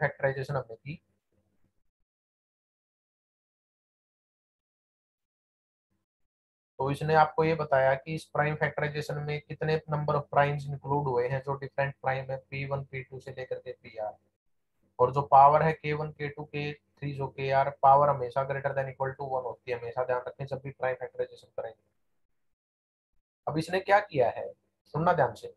Factorisation हमने की तो इसने आपको ये बताया कि इस प्राइम फैक्टराइजेशन में कितने नंबर ऑफ़ प्राइम्स इंक्लूड हुए हैं, जो डिफरेंट प्राइम है पी वन पी टू से लेकर के पी आर और जो पावर है के वन के टू के थ्री जो के आर पावर हमेशा greater than equal to one होती है, हमेशा ध्यान रखें, जब भी प्राइम फैक्टराइजेशन करेंगे। अब इसने क्या किया है? सुनना ध्यान से।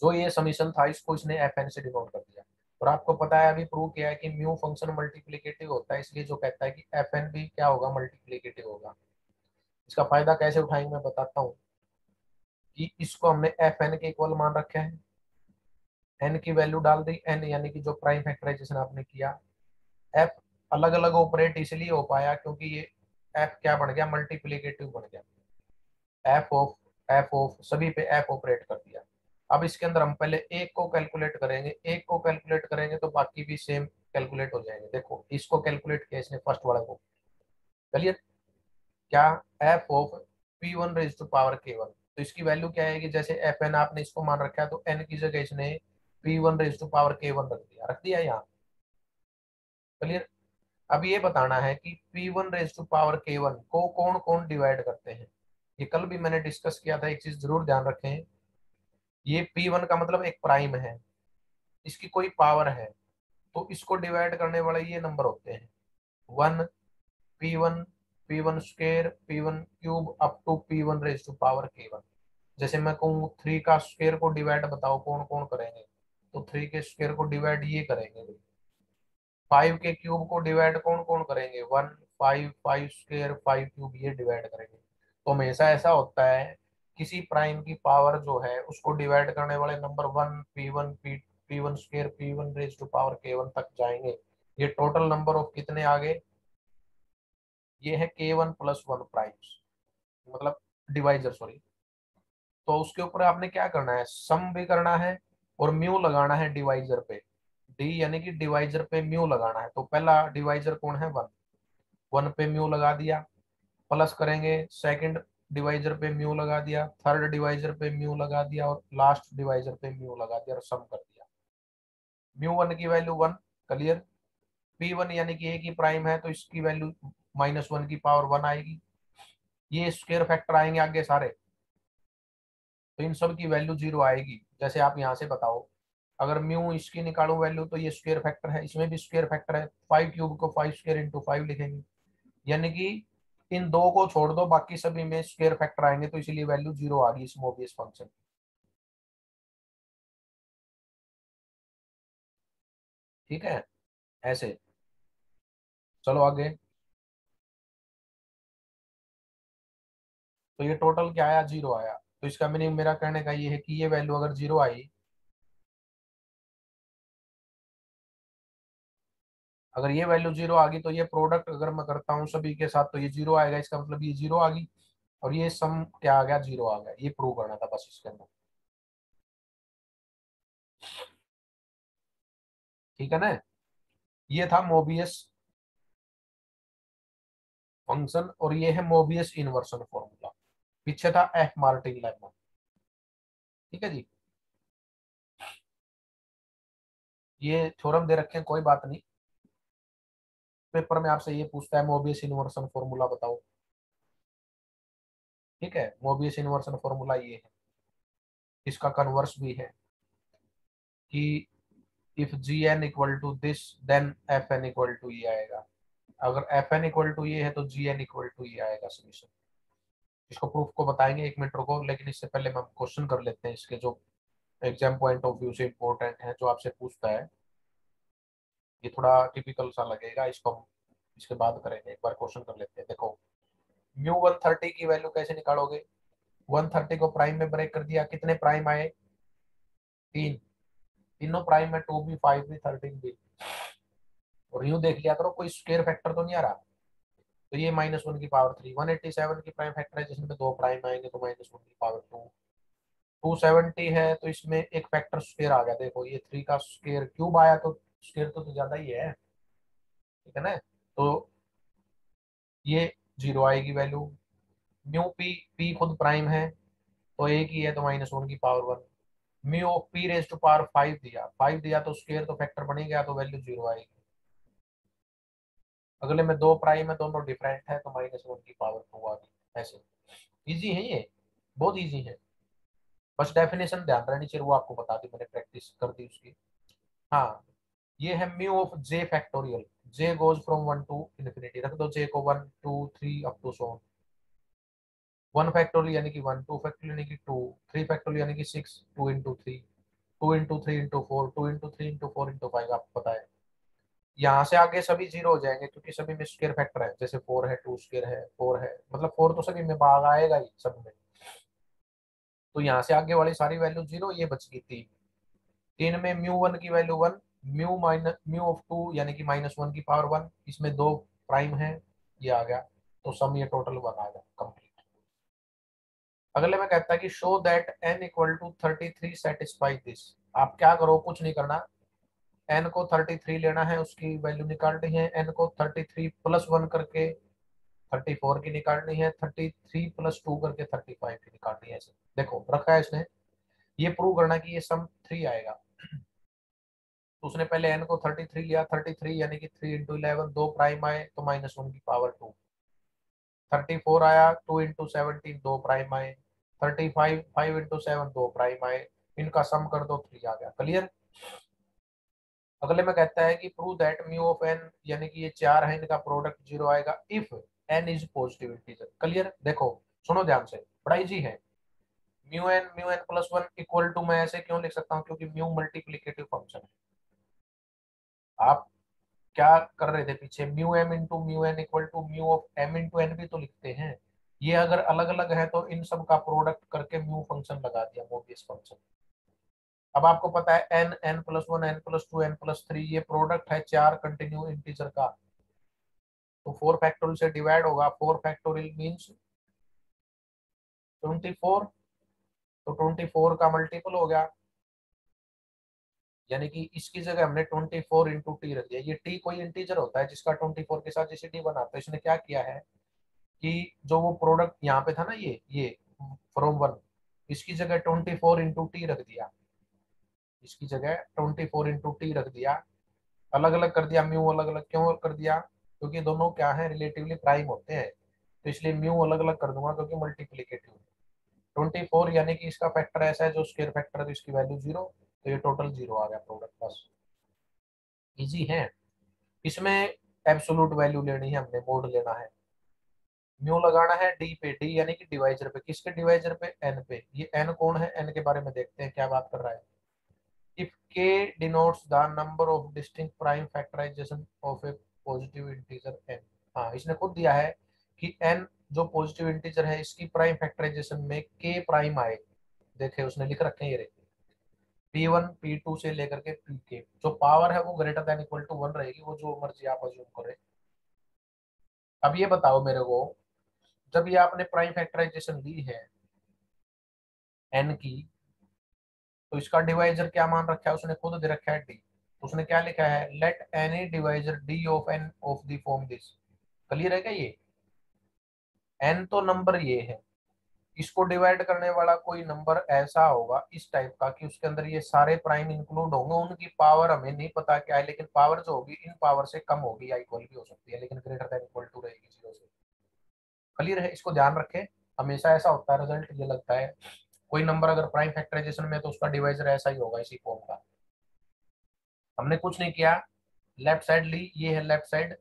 जो ये समीशन था, इसको इसने एफ़ एन से डिनोट कर दिया। और आपको पता है, अभी प्रूव किया है कि म्यू फ़ंक्शन मल्टीप्लीकेटिव होता है, इसलिए जो कहता है कि एफ़ एन भी क्या होगा मल्टीप्लीकेटिव होगा। इसका फ़ायदा कैसे उठाएँगे, मैं बताता हूँ। कि इसको हमने एफ़ एन के इक्वल मान रखे हैं। एन की वैल्यू डाल दी एन यानी कि जो प्राइम फैक्टराइजेशन आपने किया। एफ़ अलग अलग ऑपरेट इसलिए हो पाया क्योंकि ये एफ़ क्या बन गया मल्टीप्लीकेटिव बन गया। एफ़ ऑफ़ एफ़ ऑफ़ सभी पे एफ़ ऑपरेट कर दिया। अब इसके अंदर हम पहले एक को कैलकुलेट करेंगे, एक को कैलकुलेट करेंगे तो बाकी भी सेम कैलकुलेट हो जाएँगे। देखो, इसको कैलकुलेट किया इसने फ़र्स्ट वाले को। चलिए, क्या F of P one raise to power K one तो इसकी वैल्यू क्या आएगी? जैसे एफ़ एन आपने इसको मान रखा है तो एन की जगह इसने P one raise to power K one रख दिया। रख दिया यहाँ। क्लियर अब ये बताना है कि P one raise to power K one को कौन कौन डिवाइड करते हैं? ये कल भी मैंने डिस्कस किया था, एक चीज़ ज़रूर ध्यान रखें। ये पी वन का मतलब एक प्राइम है। इसकी कोई पावर है। तो इसको डिवाइड करने वाले ये नंबर होते हैं। One p one p one square p one cube up to p one raise to power k one जैसे मैं कहूँ थ्री का स्क्र को डिवाइड बताओ, कौन कौन करेंगे? तो थ्री के स्क्र को डिवाइड ये करेंगे। फाइव के क्यूब को डिवाइड कौन कौन करेंगे? One five five square five cube ये डिवाइड करेंगे। तो हमेशा ऐसा होता है किसी प्राइम की पावर जो है, उसको डिवाइड करने वाले number one p one p p one square p one raise to power k one तक जाएँगे। ये टोटल नंबर ऑफ़ कितने आ गए? ये है k one plus one primes मतलब डिवाइजर सॉरी तो उसके ऊपर आपने क्या करना है? सम भी करना है और म्यू लगाना है डिवाइजर पे। डी यानी कि डिवाइजर पे म्यू लगाना है। तो पहला डिवाइजर कौन है? वन वन पे म्यू लगा दिया। प्लस करेंगे। सेकंड डिवाइजर पे म्यू लगा दिया, थर्ड डिवाइजर पे म्यू लगा दिया और लास्ट डिवाइजर पे म्यू लगा दिया और सम कर दिया। म्यू वन की value one, clear? P one यानी कि ए की प्राइम है तो इसकी वैल्यू माइनस वन की पावर वन आएगी। ये स्क्वेयर फैक्टर आएँगे आगे सारे। तो इन सब की वैल्यू ज़ीरो आएगी, जैसे आप यहाँ से बताओ। अगर म्यू इसकी निकालो वैल्यू तो ये स्क्वेयर फैक्टर है। इसमें भी स्क्वेयर फैक्टर है। फाइव क्यूब को फाइव स्क्वेयर इंटू फाइव लिखेंगे। यानी कि इन दो को छोड़ दो, बाकी सभी में स्क्वेयर फैक्टर आएँगे तो इसीलिए वैल्यू ज़ीरो आ गई इस मोबियस फ़ंक्शन ठीक है? ऐसे। चलो आगे। तो ये टोटल क्या आया? ज़ीरो आया। तो इसका मीनिंग मेरा कहने का ये है कि ये वैल्यू अगर ज़ीरो आई अगर ये वैल्यू ज़ीरो आ गई तो ये प्रोडक्ट अगर मैं करता हूँ सभी के साथ तो ये ज़ीरो आएगा। इसका मतलब ये ज़ीरो आ गई और ये सम क्या आ गया? ज़ीरो आ गया। ये प्रूव करना था बस इसके अंदर। ठीक है ना? ये था मोबियस फ़ंक्शन और ये है मोबियस इनवर्सन फॉर्मूला पीछे था एफ़ मार्टिन लेमा ठीक है जी? ये थ्योरम दे रखे हैं, कोई बात नहीं। पेपर में आपसे ये पूछता है मोबियस इनवर्सन फॉर्मूला बताओ। ठीक है मोबियस इनवर्सन फॉर्मूला ये है, इसका कन्वर्स भी है कि if g n equal to this then f n equal to ये आएगा। अगर एफ़ एन इक्वल टू ये है तो जी एन इक्वल टू ये आएगा सोल्यूशन इसको प्रूफ को बताएँगे एक मिनट रुको, लेकिन इससे पहले हम क्वेश्चन कर लेते हैं इसके जो एग्ज़ाम पॉइंट ऑफ़ व्यू से इम्पोर्टेंट है, जो आपसे पूछता है। ये थोड़ा टिपिकल सा लगेगा, इसको हम इसके बाद करेंगे, एक बार क्वेश्चन कर लेते हैं। देखो म्यू वन थर्टी की वैल्यू कैसे निकालोगे? वन थर्टी को प्राइम में ब्रेक कर दिया, कितने प्राइम आए? तीन। तीनों प्राइम में टू भी फाइव भी थर्टीन भी। और यूँ देख लिया करो, कोई स्क्वेयर फैक्टर तो नहीं आ रहा। तो ये माइनस वन की power three one eighty seven की प्राइम फैक्टराइजेशन में दो प्राइम आएँगे तो माइनस वन की पावर टू टू सेवेंटी है तो इसमें एक फैक्टर स्क्वेयर आ गया। देखो, ये थ्री का स्क्वेयर क्यूब आया तो स्क्वेयर तो, तो ज़्यादा ही है। ठीक है ना? तो ये ज़ीरो आएगी वैल्यू म्यू पी पी खुद प्राइम है तो एक ही है तो माइनस वन की power one mu of p raise to power five दिया। फाइव दिया तो स्केयर तो फैक्टर बन गया तो वैल्यू ज़ीरो आएगी। अगले में दो प्राइम है दोनों डिफरेंट है तो माइनस वन की पावर टू आ गई। ऐसे। इजी है ये। बहुत इजी है। बस डेफिनेशन ध्यान रहनी चाहिए वो आपको बता दी मैंने प्रैक्टिस कर दी उसकी। हाँ। ये है mu of j factorial j goes from one to infinity रख दो जे को one two three up to so one factorial यानी कि वन टू फैक्टोरियल यानी कि टू थ्री फैक्टोरियल यानी कि six two into three two into three into four two into three into four into five आपको पता है। यहाँ से आगे सभी ज़ीरो हो जाएँगे क्योंकि सभी में स्केयर फैक्टर है। जैसे फोर है टू स्केयर है फोर है मतलब फोर तो सभी में भाग आएगा ही सब में। तो यहाँ से आगे वाली सारी वैल्यू ज़ीरो ये बच गई तीन तीन में म्यू वन की value one mu minus mu of two यानी कि माइनस वन की पावर वन इसमें दो प्राइम है, ये आ गया। तो सम ये टोटल वन आ गया कंप्लीट अगले में कहता है कि show that n equal to thirty three satisfy this आप क्या करो, कुछ नहीं करना। एन को थर्टी थ्री लेना है, उसकी वैल्यू निकालनी है। एन को थर्टी थ्री प्लस वन करके थर्टी फोर की निकालनी है थर्टी थ्री प्लस टू करके थर्टी फाइव की निकालनी है। देखो, रखा है इसने। ये प्रूव करना कि ये सम थ्री आएगा। उसने पहले एन को थर्टी थ्री लिया थर्टी थ्री यानी कि थ्री इंटू इलेवन दो प्राइम आए तो माइनस वन की पावर टू थर्टी फोर आया टू इंटू सेवनटीन दो प्राइम आए। Thirty five five into seven दो प्राइम आए। इनका सम कर दो थ्री आ गया। क्लियर अगले में कहता है कि prove that mu of n यानी कि ये चार है, इनका प्रोडक्ट ज़ीरो आएगा if n is positive integer clear देखो, सुनो ध्यान से, बड़ा इजी है। Mu n mu n plus one equal to मैं ऐसे क्यों लिख सकता हूँ? क्योंकि म्यू मल्टीप्लीकेटिव फ़ंक्शन है। आप क्या कर रहे थे पीछे? Mu m into mu n equal to mu of m into n भी तो लिखते हैं। ये अगर अलग अलग है तो इन सब का प्रोडक्ट करके म्यू फ़ंक्शन लगा दिया मोबियस फ़ंक्शन अब आपको पता है n n plus one n plus two n plus three ये प्रोडक्ट है चार कंटिन्यू इंटीजर का। तो फोर फैक्टोरियल से डिवाइड होगा। Four factorial means twenty four तो ट्वेंटी फोर का मल्टीपल हो गया। यानी कि इसकी जगह हमने ट्वेंटी फोर इंटू टी रख दिया। ये टी कोई इंटीजर होता है जिसका ट्वेंटी फोर के साथ जैसे टी बनाता है, इसने क्या किया है कि जो वो प्रोडक्ट यहाँ पे था ना ये ये फ्रॉम वन इसकी जगह ट्वेंटी फोर इंटू टी रख दिया। इसकी जगह ट्वेंटी फोर इंटू टी रख दिया। अलग अलग कर दिया म्यू अलग अलग क्यों कर दिया? क्योंकि दोनों क्या है रिलेटिवली प्राइम होते हैं। तो इसलिए म्यू अलग अलग कर दूँगा क्योंकि मल्टीप्लीकेटिव ट्वेंटी फोर यानी कि इसका फैक्टर ऐसा है जो स्केयर फैक्टर है तो इसकी वैल्यू ज़ीरो तो ये टोटल ज़ीरो आ गया प्रोडक्ट बस इजी है। इसमें एब्सोलूट वैल्यू लेनी है हमने मोड लेना है। म्यू लगाना है डी पे डी यानी कि डिवाइजर पे। किसके डिवाइजर पे? एन पे। ये एन कौन है? एन के बारे में देखते हैं, क्या बात कर रहा है। If k denotes the number of distinct prime factorization of a positive integer n हाँ इसने खुद दिया है कि एन जो पॉजिटिव इंटीजर है, इसकी प्राइम फैक्टराइजेशन में के प्राइम आए। देखे, उसने लिख रखे ये पी वन पी टू से लेकर के पी के जो पावर है वो greater than equal to one रहेगी, वो जो मर्ज़ी आप अज्यूम करें। अब ये बताओ मेरे को, जब ये आपने प्राइम फैक्टराइजेशन ली है एन की तो इसका डिवाइजर क्या मान रखा है? उसने खुद दे रखा है डी उसने क्या लिखा है? Let any divisor d of n of the form this clear है क्या ये? एन तो नंबर ये है। इसको डिवाइड करने वाला कोई नंबर ऐसा होगा इस टाइप का कि उसके अंदर ये सारे प्राइम इंक्लूड होंगे, उनकी पावर हमें नहीं पता क्या है लेकिन पावर जो होगी, इन पावर से कम होगी या इक्वल भी हो सकती है, लेकिन ग्रेटर देन इक्वल टू रहेगी ज़ीरो से। क्लियर है? इसको ध्यान रखें। हमेशा ऐसा होता है रिज़ल्ट ये लगता है। कोई नंबर अगर प्राइम फैक्टराइजेशन में तो उसका डिवाइजर ऐसा ही होगा, इसी फॉर्म का। हमने कुछ नहीं किया। लेफ़्ट साइड ली, ये है लेफ़्ट साइड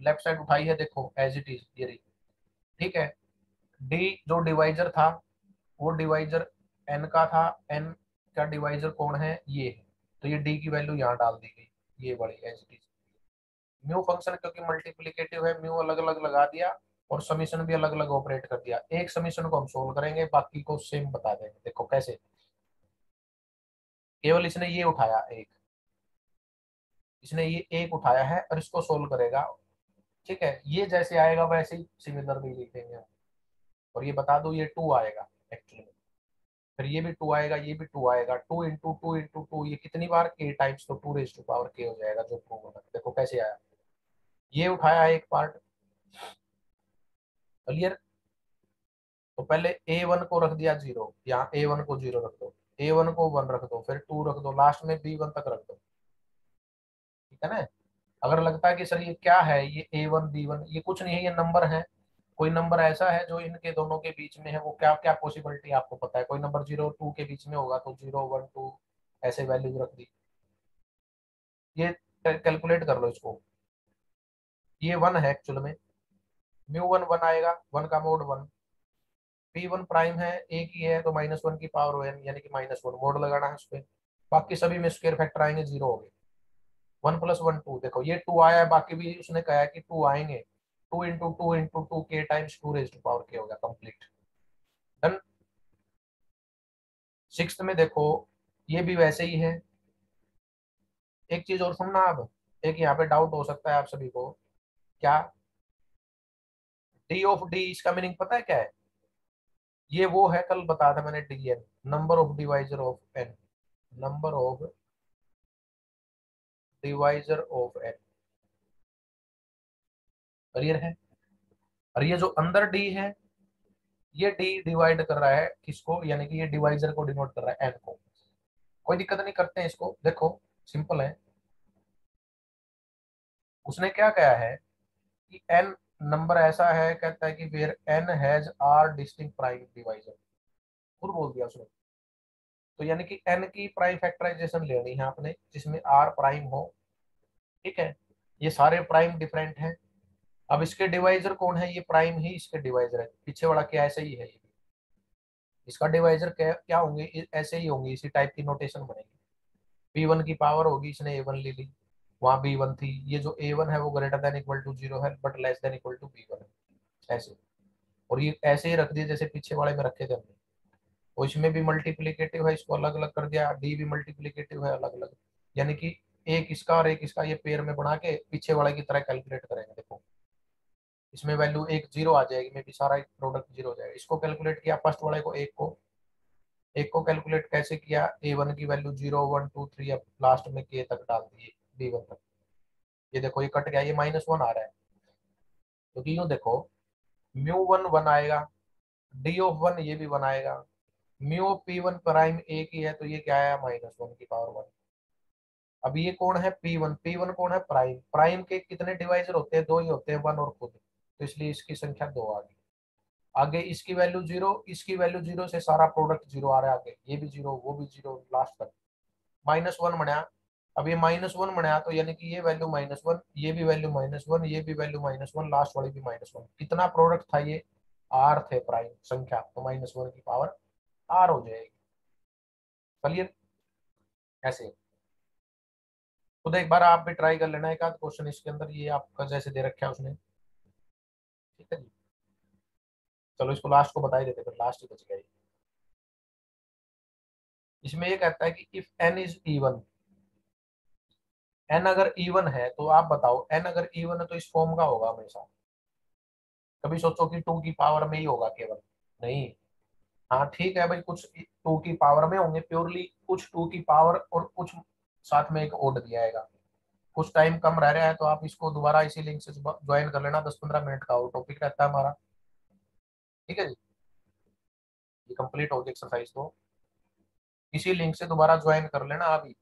लेफ़्ट साइड उठाई है, देखो एज इट इज़ ये ठीक है? डी जो डिवाइजर था, वो डिवाइजर एन का था एन का डिवाइजर कौन है? ये है। तो ये डी की वैल्यू यहाँ डाल दी गई, ये बड़ी इट इज़ म्यू फ़ंक्शन क्योंकि मल्टीप्लीकेटिव है म्यू अलग अलग लगा दिया और समीशन भी अलग अलग ऑपरेट कर दिया। एक समीशन को हम सोल्व करेंगे, बाकी को सेम बता देंगे। देखो कैसे? केवल इसने ये उठाया, एक। इसने ये एक उठाया है और इसको सोल्व करेगा। ठीक है? ये जैसे आएगा, वैसे ही सिमिलर भी लिखेंगे हम। और ये बता दो ये टू आएगा एक्चुअली में फिर ये भी टू आएगा, ये भी टू आएगा। Two into two into two ये कितनी बार के टाइम्स तो टू रेज टू पावर के हो जाएगा जो प्रूव होगा। देखो कैसे आया। ये उठाया एक पार्ट क्लियर तो पहले ए वन को रख दिया ज़ीरो यहाँ ए वन को ज़ीरो रख दो। ए वन को वन रख दो, फिर टू रख दो। लास्ट में बी वन तक रख दो। ठीक है ना? अगर लगता है कि सर ये क्या है? ये ए वन बी वन ये कुछ नहीं है, ये नंबर है। कोई नंबर ऐसा है जो इनके दोनों के बीच में है? वो क्या क्या पॉसिबिलिटी आपको पता है? कोई नंबर ज़ीरो टू के बीच में होगा तो ज़ीरो वन टू ऐसे वैल्यूज़ रख दी। ये कैलकुलेट कर लो इसको। ये वन है एक्चुअल में। म्यू वन वन आएगा। वन का mode one p one prime है एक ही है तो माइनस वन की पावर एन यानी कि माइनस वन मोड लगाना है उस पर बाकी सभी में स्क्वेयर फैक्टर आएँगे ज़ीरो हो गए। वन प्लस वन टू देखो, ये टू आया है, बाकी भी उसने कहा है कि टू आएँगे। Two into two into two k times two raise to power k हो गया कंप्लीट डन सिक्स में देखो, ये भी वैसे ही है। एक चीज़ और सुनना अब एक यहाँ पे डाउट हो सकता है आप सभी को। क्या? डी ऑफ़ डी इसका मीनिंग पता है क्या है? ये वो है, कल बताया था मैंने d n number of divisor of n number of divisor of n clear है? और ये जो अंदर डी है, ये डी डिवाइड कर रहा है किसको? यानी कि ये डिवाइजर को डिनोट कर रहा है एन को। कोई दिक्कत नहीं, करते हैं इसको। देखो सिंपल है। उसने क्या कहा है कि एन नंबर ऐसा है, कहता है कि where n has r distinct prime divisor खुद बोल दिया उसने। तो यानी कि एन की प्राइम फैक्टराइजेशन लेनी है आपने, जिसमें आर प्राइम हो। ठीक है? ये सारे प्राइम डिफरेंट हैं। अब इसके डिवाइजर कौन है? ये प्राइम ही इसके डिवाइजर है। पीछे वाला क्या, ऐसे ही है ये इसका डिवाइजर क्या क्या होंगे? ऐसे ही होंगे, इसी टाइप की नोटेशन बनेगी। बी वन की पावर होगी, इसने ए वन ले ली। वहाँ बी वन थी। ये जो ए वन है, वो greater than equal to zero है but less than equal to b one है। ऐसे। और ये ऐसे ही रख दिए, जैसे पीछे वाले में रखे थे हमने। और इसमें भी मल्टीप्लीकेटिव है, इसको अलग अलग कर दिया। डी भी मल्टीप्लीकेटिव है अलग अलग यानी कि एक इसका और एक इसका ये पेयर में बना के पीछे वाले की तरह कैलकुलेट करेंगे, देखो। इसमें वैल्यू एक ज़ीरो आ जाएगी मे भी सारा प्रोडक्ट ज़ीरो हो जाएगा। इसको कैलकुलेट किया फ़र्स्ट वाले को एक को एक को कैलकुलेट कैसे किया? ए वन की value zero one two three अब लास्ट में के तक डाल दिए बी वन तक। ये देखो, ये कट गया, ये माइनस वन आ रहा है। क्योंकि तो यूँ देखो म्यू वन वन आएगा डी ऑफ़ वन ये भी वन आएगा mu p one prime a की है तो ये क्या आया? माइनस वन की पावर वन अब ये कौन है? पी वन पी वन कौन है? प्राइम प्राइम के कितने डिवाइजर होते हैं? दो ही होते हैं वन और खुद। तो इसलिए इसकी संख्या दो आ गई। आगे इसकी वैल्यू ज़ीरो इसकी वैल्यू ज़ीरो से सारा प्रोडक्ट ज़ीरो आ रहा है आगे। ये भी ज़ीरो वो भी ज़ीरो लास्ट तक। माइनस वन बनाया अब ये माइनस वन बनाया तो यानी कि ये वैल्यू माइनस वन ये भी वैल्यू माइनस वन ये भी वैल्यू माइनस वन लास्ट वाली भी माइनस वन कितना प्रोडक्ट था ये आर थे प्राइम संख्या तो माइनस वन की पावर आर हो जाएगी। क्लियर ऐसे। खुद एक बार आप भी ट्राई कर लेना एक आध क्वेश्चन इसके अंदर, ये आपका जैसे दे रखा है उसने। ठीक है जी। चलो, इसको लास्ट को बता ही देते फिर लास्ट ही बच गया इसमें ये कहता है कि if n is even n अगर इवन है तो आप बताओ एन अगर इवन है तो इस फॉर्म का होगा हमेशा। कभी सोचो कि टू की पावर में ही होगा केवल। नहीं। हाँ ठीक है भाई, कुछ टू की पावर में होंगे प्योरली कुछ टू की पावर और कुछ साथ में एक ओड दिया जाएगा कुछ टाइम कम रह रहा है तो आप इसको दोबारा इसी लिंक से ज्वाइन कर लेना दस पंद्रह मिनट का वो टॉपिक रहता है हमारा। ठीक है जी? ये कंप्लीट होगी एक्सरसाइज तो। इसी लिंक से दोबारा ज्वाइन कर लेना अभी